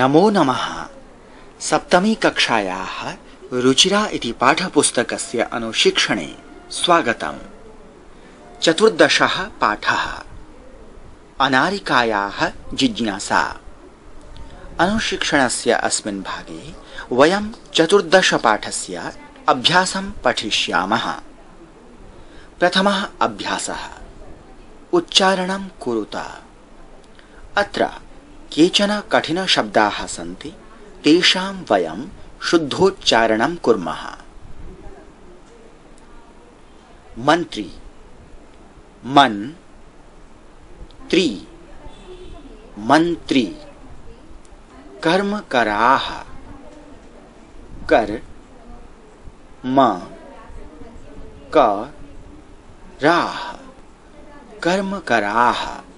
नमो नमः। सप्तमी कक्षायाः रुचिरा इति पाठपुस्तकस्य अनुशिक्षणे स्वागतम्। चतुर्दशः पाठः। अनारिकायाः जिज्ञासा। अनुशिक्षणस्य अस्मिन् भागे वयं चतुर्दशपाठस्य अभ्यासं पठिष्यामः। प्रथमः अभ्यासः। उच्चारणं कुरुत। अत्र केचन कठिनशब्दाः सन्ति, तेषां वयं शुद्धोच्चारणं कुर्मः। मन्त्री। मन्। त्रि। मन्त्री। कर्मकराः कर। म। क। राः। कर्मकराः भ्रातॄणां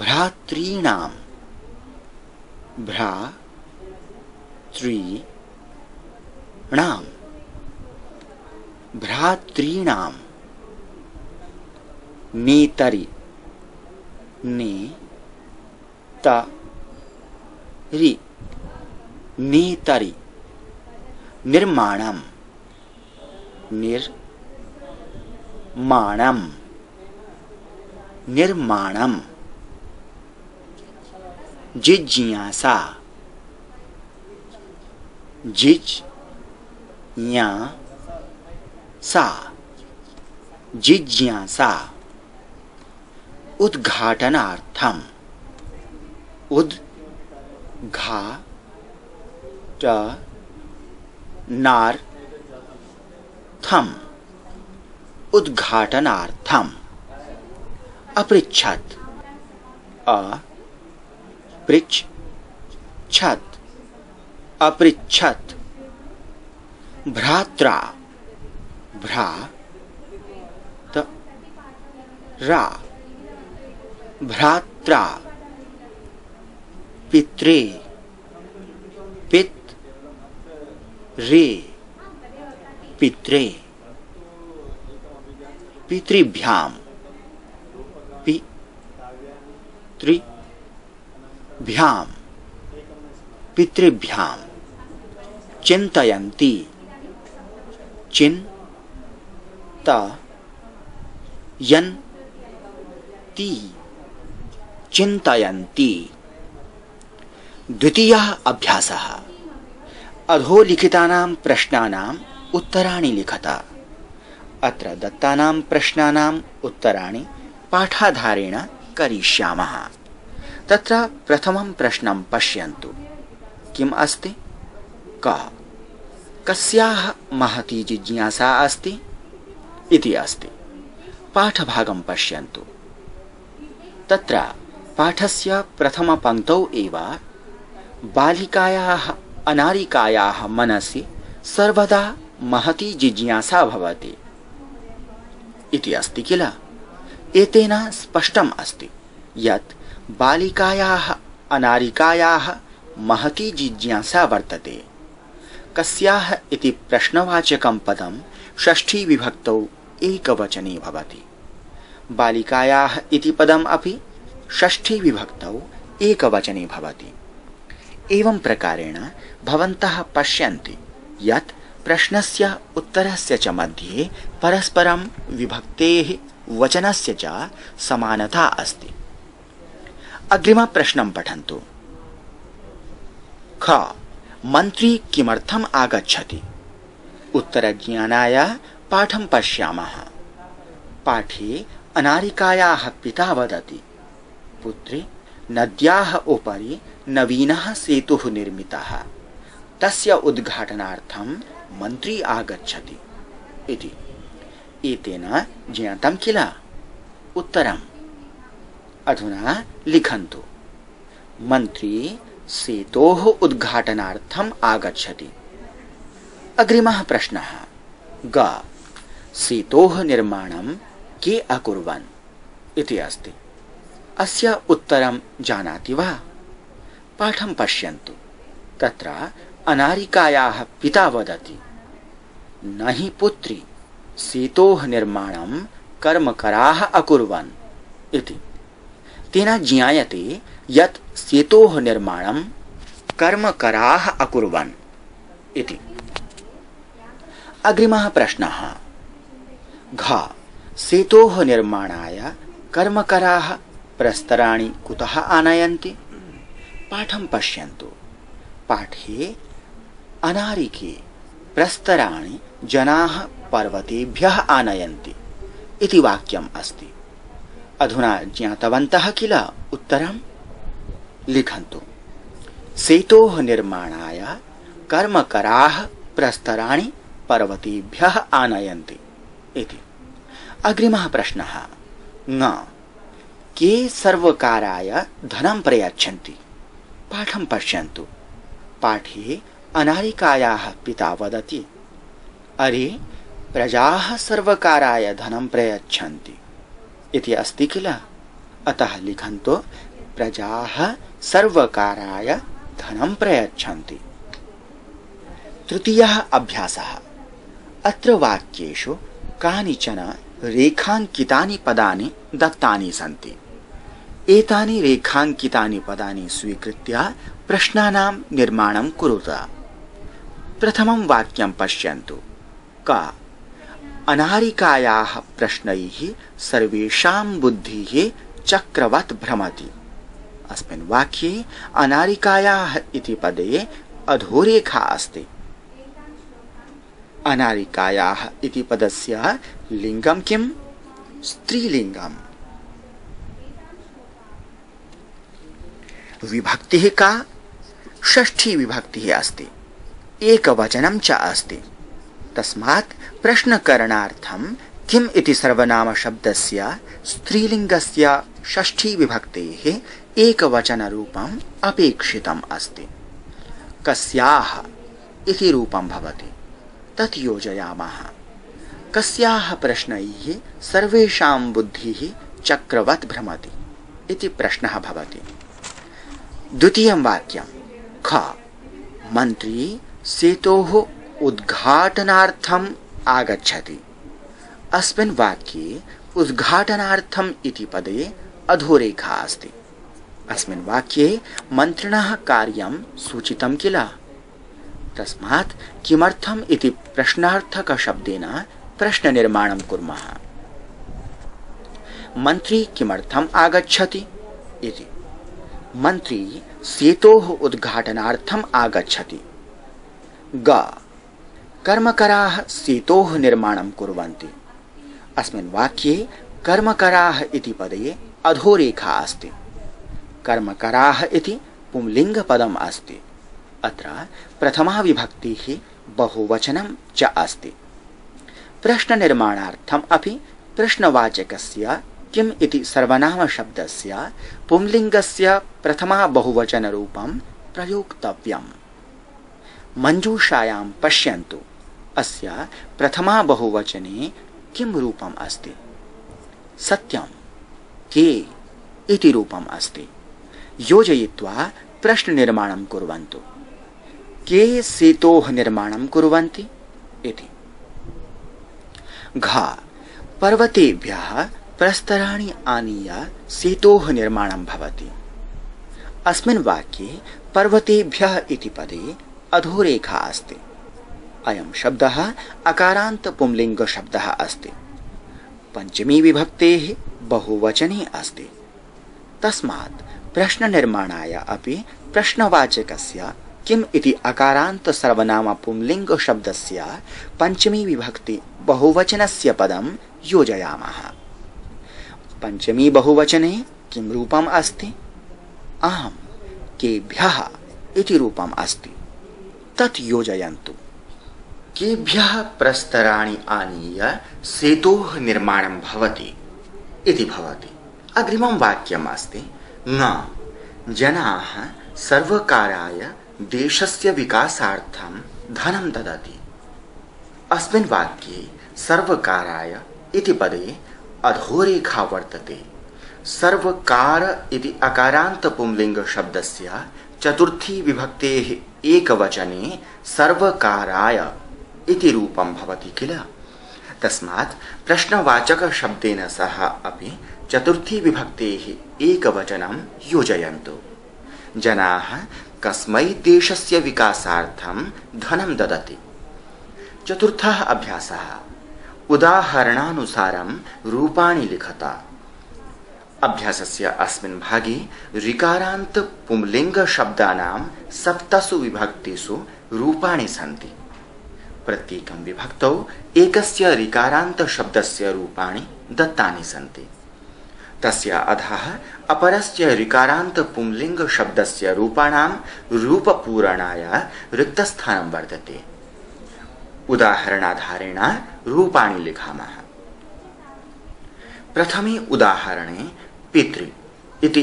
भ्रा त्री णां भ्रातॄणां नेतरि ने त रि नेतरि निर्माणं निर्माणं निर्माणम् जिज्ञासा। जिज nya सा जिज्ञासा। उद्घाटनार्थम। उद घा ट नार थम उद्घाटनार्थम। अपृच्छत। अ। पृच्छ छत अपृच्छत। भ्रात्रा भ्रा त रा। भ्रात्रा पित्रे पित रे पित्रे। पितृभ्यां पितृ भ्याम। पितृभ्यां चिन्तयन्ति। चिन्त यन्ति चिन्तयन्ति। द्वितीयः अभ्यास। अधोलिखितानां प्रश्नानाम् उत्तराणि लिखत। अत्र दत्तानां प्रश्नानाम् उत्तराणि पाठाधारेण करिष्यामः। तत्र प्रथमं प्रश्नं पश्यन्तु। किम् अस्ति? क? कस्याः महती जिज्ञासा अस्ति? इति अस्ति। पाठभागं पश्यन्तु। तत्र पाठस्य प्रथमपङ्क्तौ एव, बालिकायाः अनारिकायाः मनसि सर्वदा महती जिज्ञासा भवति। इति अस्ति किल? एतेन स्पष्टम् अस्ति यत् बालिकायाः, अनारिकायाः महती जिज्ञासा वर्तते। कस्याः इति प्रश्नवाचकं पदं षष्ठीविभक्तौ एकवचने भवति। बालिकायाः इति पदम् अपि षष्ठीविभक्तौ एकवचने भवति। एवं प्रकारेण भवन्तः पश्यन्ति यत् प्रश्नस्य उत्तरस्य च मध्ये परस्परं विभक्तेः वचनस्य च समानता अस्ति। अग्रिम प्रश्न पठन्तु। ख, मन्त्री किमर्थम् आगच्छति? उत्तरज्ञानाय पाठं पश्यामः। पाठे अनारिकायाः पिता वदति। पुत्रे, नद्याः उपरि नवीनः सेतुः निर्मितः। तस्य उद्घाटनार्थं मन्त्री आगच्छति। इति। एतेन ज्ञातं किल? उत्तरम्। अधुना लिखन्तु। मन्त्री सेतोः उद्घाटनार्थम् आगच्छति। अग्रिमः प्रश्नः। ग। सेतोः निर्माणं के अकुर्वन्? इति अस्ति। अस्य उत्तरं जानाति वा? पाठं पश्यन्तु। तत्र अनारिकायाः पिता वदति। न हि पुत्री, सेतोः निर्माणं कर्मकराः अकुर्वन्। इति। तेन ज्ञायते यत् सेतोः निर्माणं कर्मकराः अकुर्वन् इति। अग्रिमः प्रश्नः। घ, सेतोः निर्माणाय कर्मकराः प्रस्तराणि कुतः आनयन्ति? पाठं पश्यन्तु। पाठे, अनारिके प्रस्तराणि जनाः पर्वतेभ्यः आनयन्ति इति वाक्यम् अस्ति। अधुना ज्ञातवन्तः किल? उत्तरं लिखन्तु। सेतोः निर्माणाय कर्मकराः प्रस्तराणि पर्वतेभ्यः आनयन्ति। इति। अग्रिमः प्रश्नः। न। के सर्वकाराय धनं प्रयच्छन्ति? पाठं पश्यन्तु। पाठे अनारिकायाः पिता वदति। अरे, प्रजाः सर्वकाराय धनं प्रयच्छन्ति। इति अस्ति किल अतः लिखन्तु प्रजाः सर्वकाराय धनं प्रयच्छन्ति। तृतीयः अभ्यासः। अत्र वाक्येषु कानिचन रेखाङ्कितानि पदानि दत्तानि सन्ति। एतानि रेखाङ्कितानि पदानि स्वीकृत्य प्रश्नानां निर्माणं कुरुत। प्रथमं वाक्यं पश्यन्तु। का अनारिकायाः प्रश्नैः सर्वेषां बुद्धिः चक्रवत् भ्रमति। अस्मिन् वाक्ये अनारिकायाः इति पदे अधोरेखा अस्ति। अनारिकायाः इति पदस्य लिङ्गं किम्? स्त्रीलिङ्गम्। विभक्तिः का? षष्ठी विभक्तिः अस्ति। एकवचनं च अस्ति। तस्मात् प्रश्नकरणार्थं किम् इति सर्वनामशब्दस्य स्त्रीलिङ्गस्य षष्ठी विभक्तेः एकवचनरूपम् अपेक्षितम् अस्ति। कस्याः इति रूपं भवति। तत् योजयामः। कस्याः प्रश्नैः सर्वेषां बुद्धिः चक्रवत् भ्रमति इति प्रश्नः भवति। द्वितीयं वाक्यं ख। मन्त्री सेतोः उद्घाटनार्थम् आगच्छति। अस्मिन् वाक्ये उद्घाटनार्थम् इति पदे अधोरेखा अस्ति। अस्मिन् वाक्ये मन्त्रिणः कार्यं सूचितं किल? तस्मात् किमर्थम् इति प्रश्नार्थकशब्देन प्रश्ननिर्माणं कुर्मः। मन्त्री किमर्थम् आगच्छति? इति। मन्त्री सेतोः उद्घाटनार्थम् आगच्छति। ग। कर्मकराः सेतोः निर्माणं कुर्वन्ति। अस्मिन् वाक्ये कर्मकराः इति पदे अधोरेखा अस्ति। कर्मकराः इति पुंलिङ्गपदम् अस्ति। अत्र प्रथमा विभक्तिः बहुवचनं च अस्ति। प्रश्ननिर्माणार्थम् अपि प्रश्नवाचकस्य किम् इति सर्वनामशब्दस्य पुंलिङ्गस्य प्रथमा बहुवचनरूपं प्रयोक्तव्यम्। मञ्जूषायां पश्यन्तु। अस्य प्रथमा बहुवचने किं रूपम् अस्ति? सत्यं। के इति रूपम् अस्ति? योजयित्वा प्रश्ननिर्माणं कुर्वन्तु। के सेतोः निर्माणं कुर्वन्ति? इति। घा। पर्वतेभ्यः प्रस्तराणि आनीय सेतोः निर्माणं भवति। अस्मिन् वाक्ये पर्वतेभ्यः इति पदे अधोरेखा अस्ति। अयं शब्दः अकारान्त पुंलिङ्गशब्दः अस्ति। पञ्चमी विभक्तेः बहुवचने अस्ति। तस्मात् प्रश्ननिर्माणाय अपि प्रश्नवाचकस्य किम् इति अकारान्त सर्वनाम पुंलिङ्ग शब्दस्य पञ्चमी विभक्ति बहुवचनस्य पदं योजयामः। पञ्चमी बहुवचने किं रूपम् अस्ति? अहं केभ्यः इति रूपम् अस्ति। तत् योजयन्तु। केभ्यः प्रस्तराणि आनीय सेतोः निर्माणं इति अग्रिमं अस्ति। न, जनाः सर्वकाराय देशस्य विकासार्थं धनं ददति। अस्मिन् वाक्ये सर्वकाराय इति पदे अधोरेखा वर्तते। सर्वकार इति अकारान्त पुंलिङ्ग शब्दस्य चतुर्थी विभक्तेः एकवचने सर्वकाराय इति रूपं भवति किल? तस्मात् प्रश्नवाचकशब्देन सह अपि चतुर्थी विभक्तेः एकवचनं योजयन्तु। जनाः कस्मै देशस्य विकासार्थं धनं ददति। चतुर्थः अभ्यासः। उदाहरणानुसारं रूपाणि लिखत। अभ्यासस्य अस्मिन् भागे ऋकारान्त पुंलिङ्गशब्दानां सप्तसु विभक्तिषु रूपाणि सन्ति। प्रत्येकं विभक्तौ एकस्य ऋकारान्तशब्दस्य रूपाणि दत्तानि सन्ति। तस्य अधः अपरस्य पुंलिङ्गशब्दस्य रूपाणां रूपपूरणाय रिक्तस्थानं वर्तते उदाहरणाधारेण रूपाणि लिखामः। प्रथमे उदाहरणे पितृ इति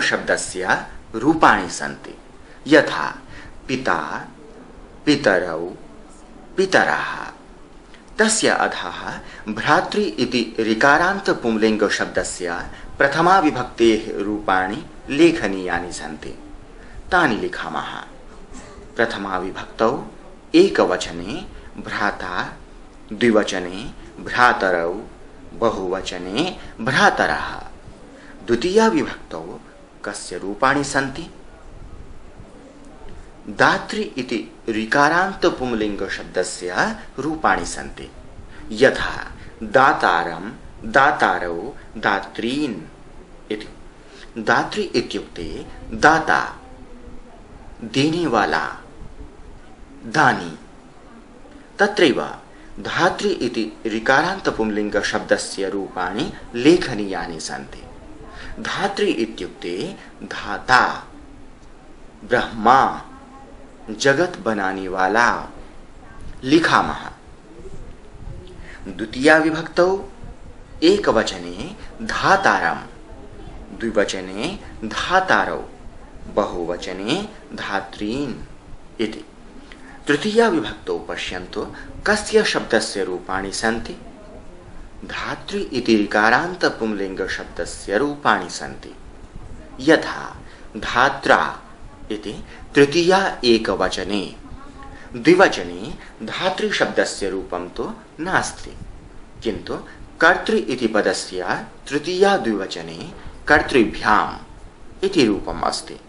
शब्दस्य रूपाणि सन्ति। यथा पिता पितरौ पितरः। तस्य अधः भ्रातृ इति ऋकारान्त पुंलिङ्ग शब्दस्य प्रथमा विभक्तेः रूपाणि लेखनीयानि सन्ति। तानि लिखामः। प्रथमा विभक्तौ एकवचने भ्राता, द्विवचने भ्रातरौ, बहुवचने भ्रातरः। द्वितीया विभक्तौ कस्य रूपाणि सन्ति? दातृ इति ऋकारान्त पुंलिङ्ग शब्दस्य रूपाणि सन्ति। यथा, दातारं, दातारौ, दात्रीन् इति। दातृ इत्युक्ते दाता देने वाला दानी। तत्रैव धातृ इति ऋकारान्त पुंलिङ्ग शब्दस्य रूपाणि लेखनीयानि सन्ति। धातृ इत्युक्ते धाता, ब्रह्मा। जगत बनाने वाला। लिखामः द्वितीया एक वचने धातारं द्विवचने धातारौ, बहुवचने धात्रीन् इति। तृतीया विभक्तौ पश्यन्तु कस्य शब्दस्य रूपाणि सन्ति। धातृ इति ऋकारान्त पुंलिङ्ग शब्दस्य रूपाणि सन्ति। यथा धात्रा इति तृतीया एकवचने। द्विवचने धातृशब्दस्य रूपं तु नास्ति। किन्तु कर्तृ इति पदस्य तृतीया द्विवचने कर्तृभ्याम् इति रूपम् अस्ति।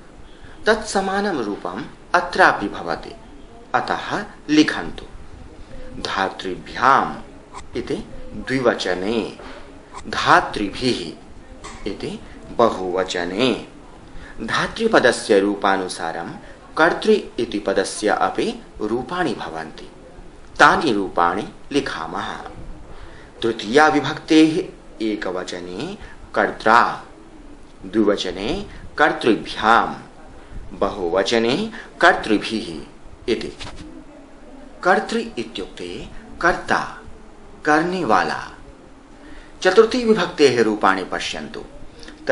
तत्समानं रूपम् अत्रापि भवति। अतः लिखन्तु। धातृभ्याम इति द्विवचने। धातृभिः इति बहुवचने। धातृपदस्य रूपानुसारं कर्तृ इति पदस्य अपि रूपाणि भवन्ति। तानि रूपाणि लिखामः। तृतीया विभक्तेः एकवचने द्विवचने कर्तृभ्यां बहुवचने इति। कर्तृ इत्युक्ते कर्ता करने वाला चतुर्थी विभक्तेः रूपाणि पश्यन्तु।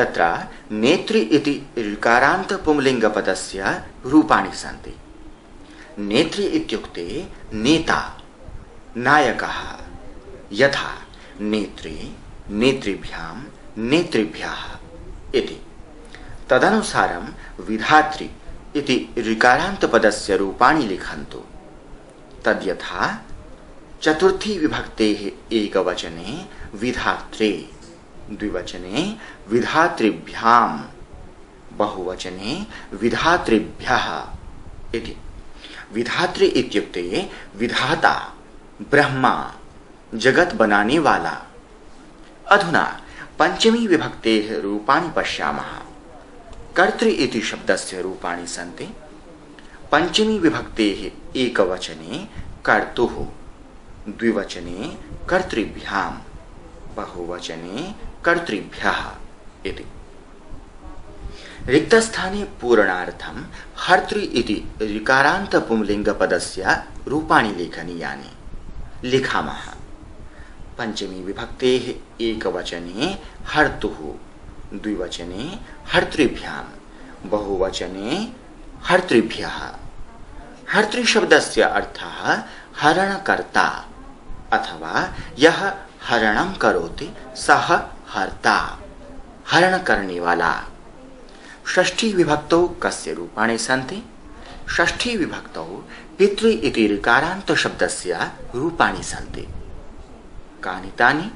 तत्र नेतृ इति ऋकारान्त पुंलिङ्गपदस्य रूपाणि सन्ति। नेतृ इत्युक्ते नेता, नायकः, यथा नेत्रे नेतृभ्यां नेतृभ्यः इति। तदनुसारं विधातृ इति ऋकारान्तपदस्य रूपाणि लिखन्तु। तद्यथा, चतुर्थी विभक्तेः एकवचने विधात्रे। द्विवचने विधातृभ्यां बहुवचने विधातृभ्यः विधातृ इत्युक्ते विधाता, ब्रह्मा, जगत बनाने वाला। अधुना पंचमी विभक्तेः रूपाणि पश्यामः। कर्तृ इति शब्दस्य रूपाणि सन्ति। पंचमी विभक्तेः एकवचने कर्तुः, द्विवचने कर्तृभ्यां बहुवचने कर्तृभ्यः इति। रिक्तस्थाने पूरणार्थं हर्तृ इति ऋकारान्त पुंलिङ्गपदस्य रूपाणि लेखनीयानि। लिखामः। पञ्चमी विभक्तेः एकवचने हर्तुः, द्विवचने हर्तृभ्यां, बहुवचने हर्तृभ्यः। हर्तृशब्दस्य अर्थः हरणकर्ता अथवा यह हरणं करोति सः हर्ता, हरण करने वाला। षष्ठी विभक्तौ कस्य रूपाणि सन्ति? षष्ठी विभक्तौ पितृ इति ऋकारान्त शब्दस्य रूपाणि सन्ति। कानि तानि?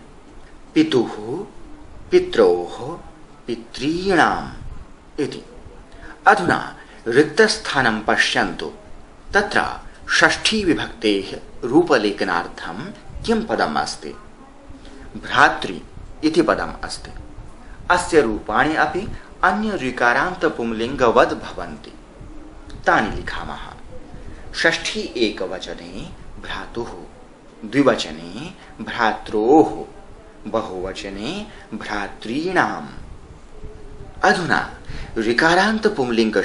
पितुः, पित्रोः पितॄणाम् इति। अधुना रिक्तस्थानं पश्यन्तु। तत्र षष्ठी विभक्तेः रूपलेखनार्थं किं पदम् अस्ति? भ्रातृ इति पदम् अस्ति। अस्य रूपाणि अपि अन्य ऋकारान्तपुंलिङ्गवद् भवन्ति। तानि लिखामः। षष्ठी एकवचने भ्रातुः, द्विवचने भ्रात्रोः, बहुवचने भ्रातॄणाम्। अधुना ऋकारांत पुंलिंग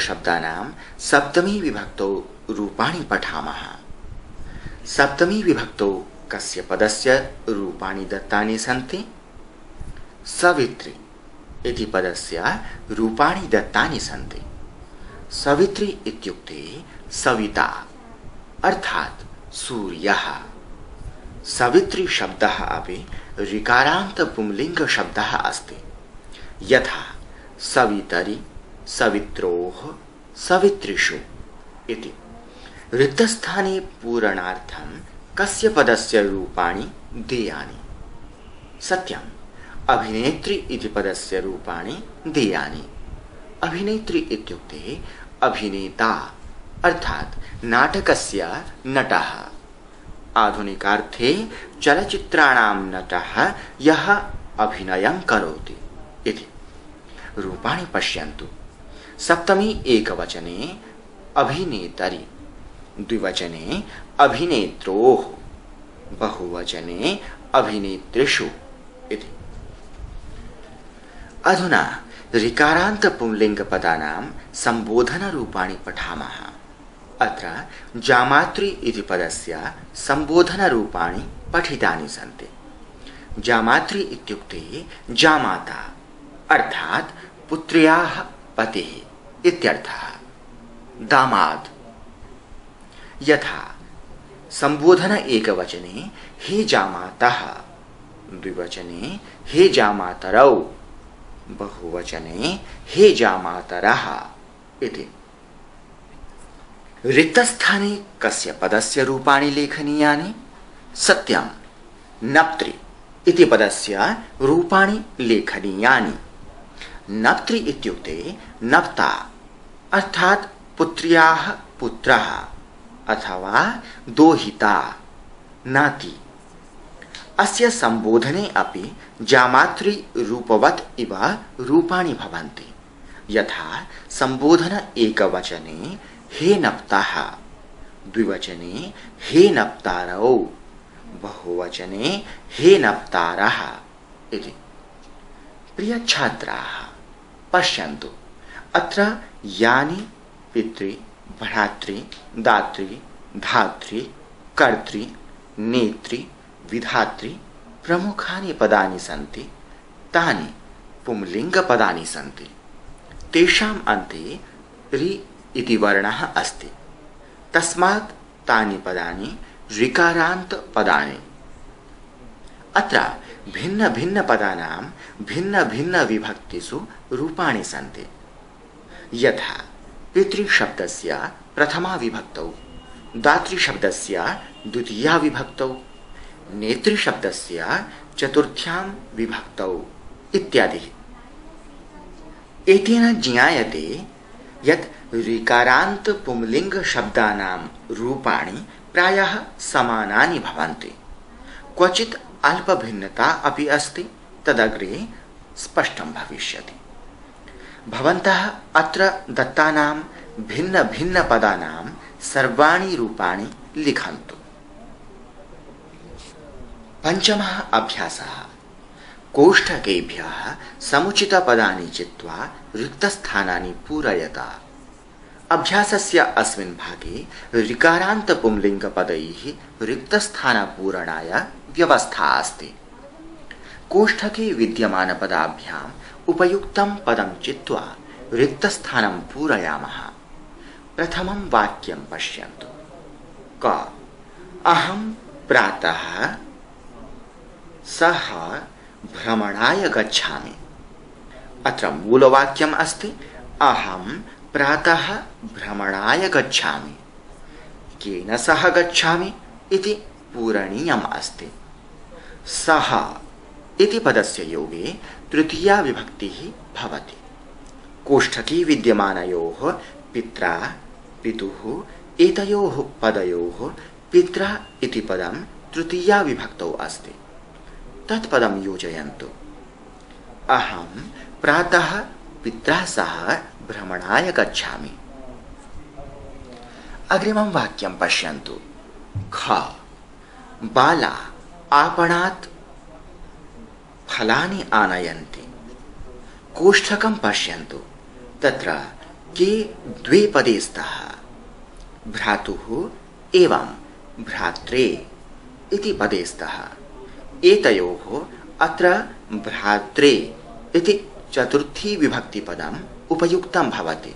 सप्तमी विभक्तौ रूपाणि पठामः। सप्तमी विभक्तौ कस्य पदस्य रूपाणि दत्तानि सन्ति? सवित्री। इति पदस्य रूपाणि दत्तानि सन्ति। सवित्री इत्युक्ते सविता, अर्थात् सूर्यः। सवित्री शब्दः अपि ऋकारान्त पुंलिङ्ग शब्दः अस्ति। यथा सवितरि, सवित्रोः सवितृषु इति। रिक्तस्थाने पूरणार्थं कस्य पदस्य रूपाणि देयानि। सत्यम्। अभिनेत्री इति पदस्य रूपाणि देयानि। अभिनेत्री इत्युक्ते अभिनेता, अर्थात् नाटकस्य नटः। आधुनिकार्थे चलचित्राणां नटः यः अभिनयं करोति इति। रूपाणि पश्यन्तु। सप्तमी एकवचने अभिनेतरि। द्विवचने अभिनेत्रोः। बहुवचने अभिनेत्रिषु अधुना ऋकारान्त पुंलिङ्गपदानां सम्बोधनरूपाणि पठामः। अत्र जामातृ इति पदस्य सम्बोधनरूपाणि पठितानि सन्ति। जामातृ इत्युक्ते जामाता, अर्थात् पुत्र्याः पतिः इत्यर्थः। दामाद। यथा संबोधन एकवचने हे जामातः, द्विवचने हे जामातरौ। बहुवचने, हे जा जामातरः इति। रिक्तस्थाने कस्य पदस्य रूपाणि लेखनीयानि? सत्यं। नप्त्रि इति पदस्य रूपाणि लेखनीयानि। नप्त्रि इत्युक्ते नप्ता, अर्थात् पुत्र्याः पुत्रः अथवा दोहिता, नाति। अस्य संबोधने अपि जामातृ रूपवत् इव रूपाणि भवन्ति। यथा संबोधन एकवचने, हे नप्ताः द्विवचने, हे नप्तारौ। बहुवचने, हे नप्तारः। इति। प्रियछात्राः पश्यन्तु। अत्र यानि पितृ, भ्रातृ, दातृ, धातृ, कर्तृ, नेतृ विधातृ प्रमुखानि पदानि सन्ति, तानि पुंलिङ्गपदानि सन्ति। तेषाम् अन्ते रि इति वर्णः अस्ति। तस्मात् तानि पदानि ऋकारान्तपदानि। अत्र भिन्न भिन्न पदानां भिन्न भिन्न विभक्तिषु रूपाणि सन्ति। यथा पितृशब्दस्य प्रथमा विभक्तौ, दातृशब्दस्य द्वितीया विभक्तौ नेतृशब्दस्य चतुर्थ्यां विभक्तौ इत्यादि। एतेन ज्ञायते यत् ऋकारान्त पुंलिङ्ग शब्दानां रूपाणि प्रायः समानानि भवन्ति। क्वचित् अल्पभिन्नता अपि अस्ति, तदग्रे स्पष्टं भविष्यति। भवन्तः अत्र दत्तानां भिन्नभिन्नपदानां सर्वाणि रूपाणि लिखन्तु। पञ्चमः अभ्यासः। कोष्ठकेभ्यः समुचितपदानि चित्वा रिक्तस्थानानि पूरयता। अभ्यासस्य अस्मिन् भागे ऋकारान्तपुंलिङ्गपदैः रिक्तस्थानपूरणाय व्यवस्था अस्ति। कोष्ठके विद्यमानपदाभ्याम् उपयुक्तं पदं चित्वा रिक्तस्थानं पूरयामः। प्रथमं वाक्यं पश्यन्तु। क। अहं प्रातः सः भ्रमणाय गच्छामि। अत्र मूलवाक्यम् अस्ति, अहं प्रातः भ्रमणाय गच्छामि। केन सह गच्छामि इति पूरणीयम् अस्ति। सः इति पदस्य योगे तृतीया विभक्तिः भवति। कोष्ठके विद्यमानयोः पित्रा, पितुः, एतयोः पदयोः पित्रा इति पदं तृतीया विभक्तौ अस्ति। तत्पदं योजयन्तु। अहं प्रातः पित्रा सह भ्रमणाय गच्छामि। अग्रिमं वाक्यं पश्यन्तु। ख, बाला आपणात् फलानि आनयन्ति। कोष्ठकं पश्यन्तु। तत्र के द्वे पदे स्तः। भ्रातुः एवं भ्रात्रे इति पदे स्तः। एतयोः अत्र भ्रात्रे इति चतुर्थी विभक्तिपदम् उपयुक्तं भवति।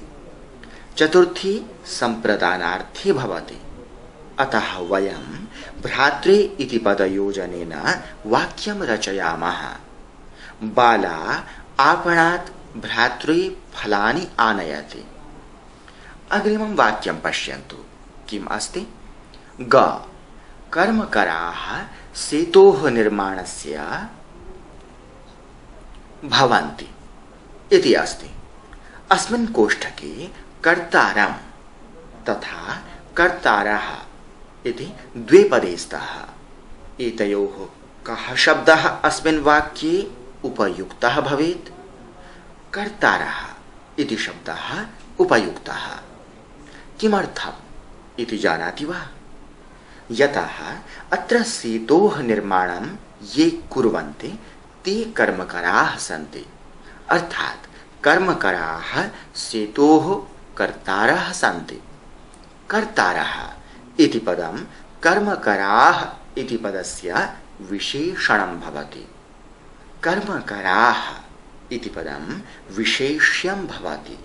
चतुर्थी संप्रदानार्थी भवति। अतः वयं भ्रात्रे इति पदयोजनेन वाक्यं रचयामः। बाला आपणात् भ्रातृ फलानि आनयति। अग्रिमं वाक्यं पश्यन्तु। किम् अस्ति? ग. कर्मकराः सेतोः निर्माणस्य भवन्ति इति अस्ति। अस्मिन् कोष्ठके कर्तारं तथा कर्तारः इति द्वे पदे स्तः। एतयोः कः शब्दः अस्मिन् वाक्ये उपयुक्तः भवेत्? कर्तारः इति शब्दः उपयुक्तः। किमर्थम् इति जानाति वा? यतः अत्र सेतोः निर्माणं ये कुर्वन्ति, ते कर्मकराः सन्ति। अर्थात् कर्मकराः सेतोः कर्तारः सन्ति। कर्तारः इति पदं कर्मकराः इति पदस्य विशेषणं भवति। कर्मकराः इति पदं विशेष्यं भवति।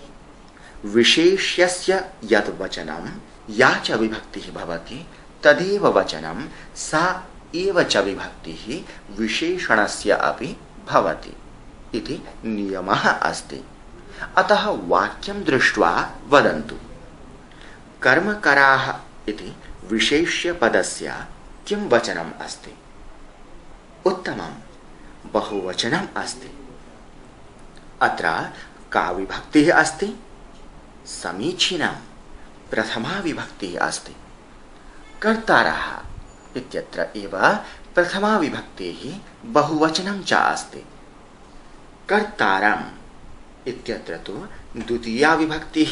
विशेष्यस्य यत् वचनं या च विभक्तिः भवति। तदेव वचनं सा एव च विभक्तिः विशेषणस्य अपि भवति इति नियमः अस्ति। अतः वाक्यं दृष्ट्वा वदन्तु। कर्मकराः इति विशेष्यपदस्य किं वचनम् अस्ति? उत्तमं बहुवचनम् अस्ति। अत्र का विभक्तिः अस्ति? समीचीनं प्रथमा विभक्तिः अस्ति। कर्तारः इत्यत्र एव प्रथमा विभक्तेः बहुवचनं च अस्ति कर्तारम् इत्यत्र तु द्वितीया विभक्तिः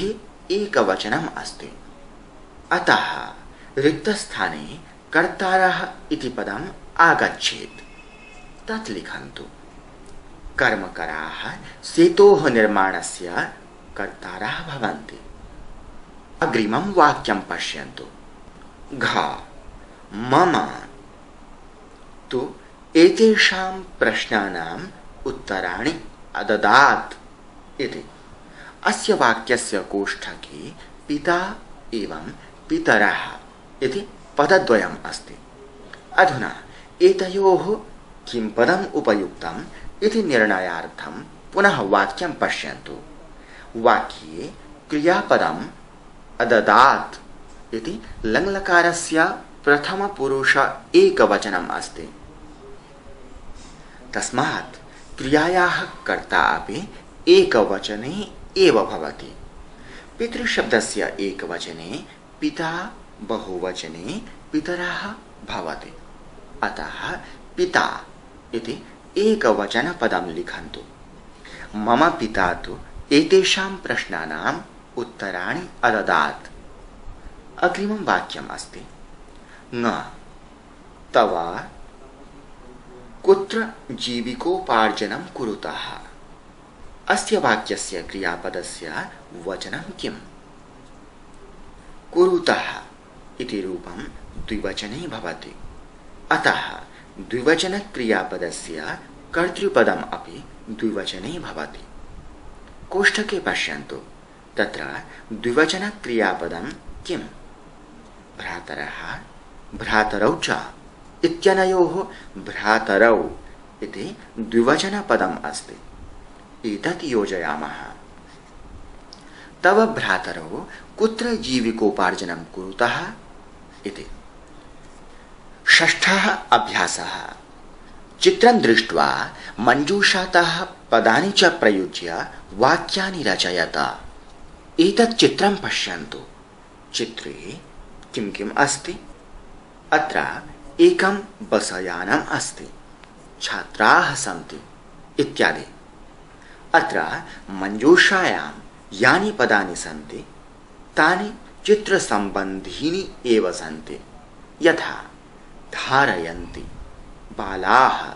एकवचनम् अस्ति। अतः रिक्तस्थाने कर्तारः इति पदम् आगच्छेत्। तत् लिखन्तु। कर्मकराः सेतोः निर्माणस्य कर्तारः भवन्ति। अग्रिमं वाक्यं पश्यन्तु। घ। मम। तु एतेषां प्रश्नानाम् उत्तराणि अददात् इति। अस्य वाक्यस्य कोष्ठके पिता एवं पितरः इति पदद्वयम् अस्ति। अधुना एतयोः किं पदम् उपयुक्तम् इति निर्णयार्थं पुनः वाक्यं पश्यन्तु। वाक्ये क्रियापदम् अददात् इति लङ्लकारस्य प्रथमपुरुष एकवचनम् अस्ति। तस्मात् क्रियायाः कर्ता अपि एकवचने एव भवति। पितृशब्दस्य एकवचने पिता बहुवचने पितरः भवति। अतः पिता इति एकवचनपदं लिखन्तु। मम पिता तु एतेषां प्रश्नानाम् उत्तराणि अददात् अग्रिमं वाक्यम् अस्ति। न। तव। कुत्र जीविकोपार्जनं कुरुतः। अस्य वाक्यस्य क्रियापदस्य वचनं किम्? कुरुतः इति रूपं द्विवचने भवति। अतः द्विवचनक्रियापदस्य कर्तृपदम् अपि द्विवचने भवति। कोष्ठके पश्यन्तु। तत्र द्विवचनक्रियापदं किम्? भ्रातरः भ्रातरौ च भ्रातरौ इति द्विवचनपदम् अस्ति। योजयामः। तव भ्रातरौ कुत्र जीविकोपार्जनं कुरुतः इति। षष्ठः अभ्यासः। चित्रं दृष्ट्वा मञ्जूषातः पदानि च प्रयुज्य वाक्यानि रचयत। एतत् चित्रं पश्यन्तु। चित्रे किं किम् अस्ति? अत्र एकं बसयानम् अस्ति। छात्राः सन्ति, इत्यादि। अत्र मञ्जूषायां यानि पदानि सन्ति, तानि चित्रसम्बन्धीनि एव सन्ति। यथा, धारयन्ति, बालाः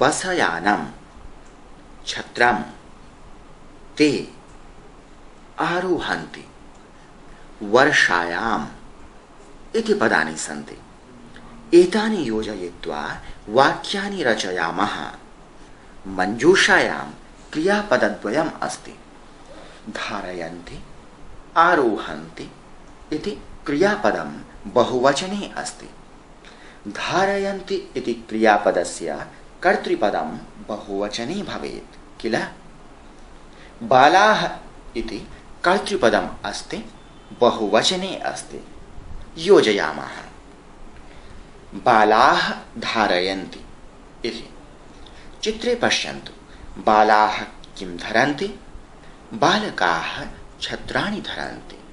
बसयानं छत्रं ते आरोहन्ति। वर्षायाम् इति पदानि सन्ति। एतानि योजयित्वा वाक्यानि रचयामः। मञ्जूषायां क्रियापदद्वयम् अस्ति। धारयन्ति, आरोहन्ति इति क्रियापदं बहुवचने अस्ति। धारयन्ति इति क्रियापदस्य कर्तृपदं बहुवचने भवेत्, किल? बालाः इति कर्तृपदम् अस्ति, बहुवचने अस्ति। योजयामः। बालाः धारयन्ति। इति। चित्रे पश्यन्तु। बालाः किं धरन्ति? बालकाः छत्राणि धरन्ति।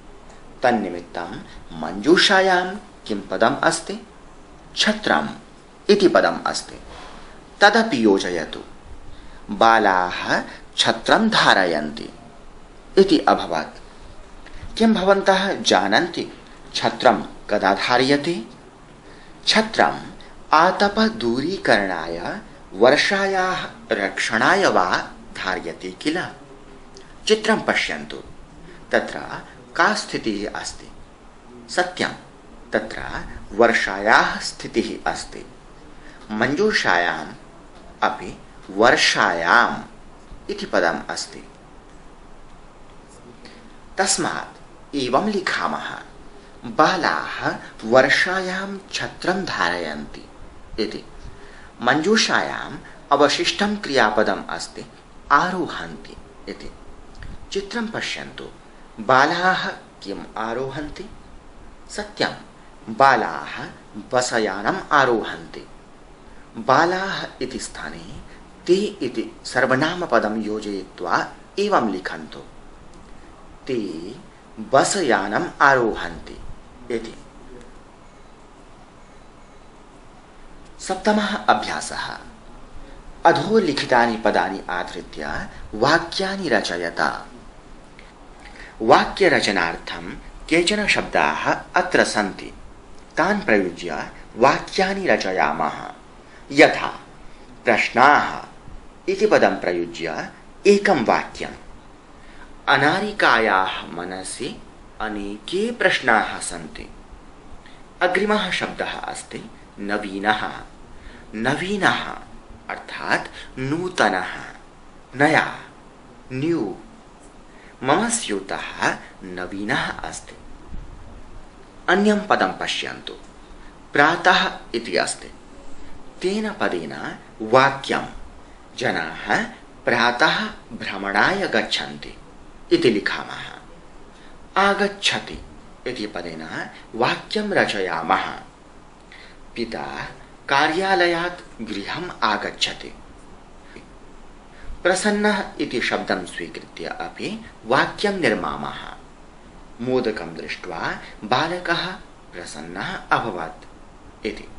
तन्निमित्तं मञ्जूषायां किं पदम् अस्ति? छत्रम् इति पदम् अस्ति। तदपि योजयतु। बालाः छत्रं धारयन्ति। इति अभवत्। किं भवन्तः जानन्ति? छत्रं कदा धार्यते छत्रम् आतपदूरीकरणाय वर्षायाः रक्षणाय वा धार्यते किल? चित्रं पश्यन्तु। तत्र का स्थितिः अस्ति? सत्यं, तत्र वर्षायाः स्थितिः अस्ति। मञ्जूषायाम् अपि वर्षायाम् इति पदम् अस्ति। तस्मात् एवं लिखामः। बालाः वर्षायां छत्रं धारयन्ति इति। मञ्जूषायाम् अवशिष्टं क्रियापदम् अस्ति आरोहन्ति इति। चित्रं पश्यन्तु बालाः किम् आरोहन्ति? सत्यं बालाः बसयानम् आरोहन्ति। बालाः इति स्थाने ते इति सर्वनामपदं योजयित्वा एवं लिखन्तु। ते बसयानम् आरोहन्ति इति सप्तमः अभ्यासः। अधोलिखितानि पदानि आधृत्य वाक्यानि रचयत। वाक्यरचनार्थं केचन शब्दाः अत्र सन्ति। तान् प्रयुज्य वाक्यानि रचयामः। यथा, प्रश्नाः इति पदं प्रयुज्य एकं वाक्यम्। अनारिकायाः मनसि अनेके प्रश्नाः सन्ति। अग्रिमः शब्दः अस्ति नवीनः। नवीनः अर्थात् नूतनः। नया। न्यू। मम स्यूतः नवीनः अस्ति। अन्यं पदं पश्यन्तु। प्रातः इति अस्ति। तेन पदेन वाक्यं जनाः प्रातः भ्रमणाय गच्छन्ति इति लिखामः। आगच्छति इति पदेन वाक्यं रचयामः। पिता गृहम् आगच्छति। प्रसन्नः शब्दं स्वीकृत्य अपि वाक्यं निर्मामः। मोदकं दृष्ट्वा बालकः प्रसन्नः अभवत् इति।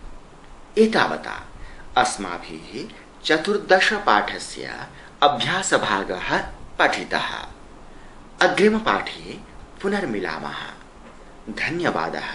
एतावता, अस्माभिः चतुर्दशपाठस्य अभ्यासभागः पठितः। अग्रिमपाठे पुनर्मिलामः। धन्यवादः।